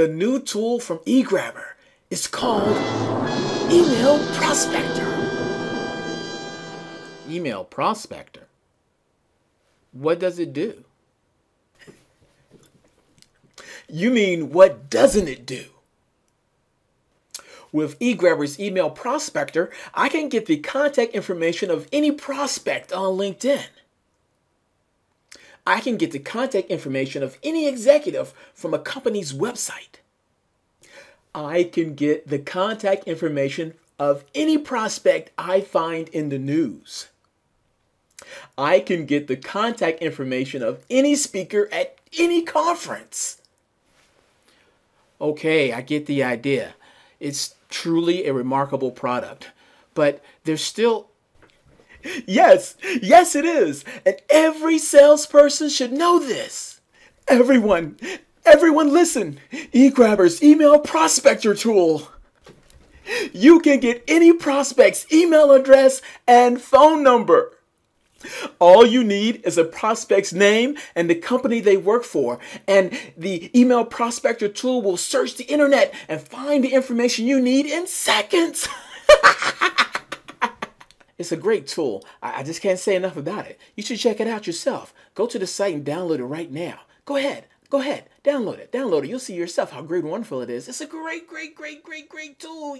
the new tool from eGrabber. is called Email Prospector. Email Prospector? What does it do? You mean, what doesn't it do? With eGrabber's email prospector, I can get the contact information of any prospect on LinkedIn. I can get the contact information of any executive from a company's website. I can get the contact information of any prospect I find in the news. I can get the contact information of any speaker at any conference. Okay, I get the idea. It's truly a remarkable product. But there's still. Yes, yes, it is. And every salesperson should know this. Everyone, everyone listen. eGrabber's email prospector tool. You can get any prospect's email address and phone number. All you need is a prospect's name and the company they work for, and the email prospector tool will search the internet and find the information you need in seconds. it's a great tool. I just can't say enough about it. You should check it out yourself. Go to the site and download it right now. Go ahead. Go ahead. Download it. Download it. You'll see yourself how great wonderful it is. It's a great, great, great, great, great tool.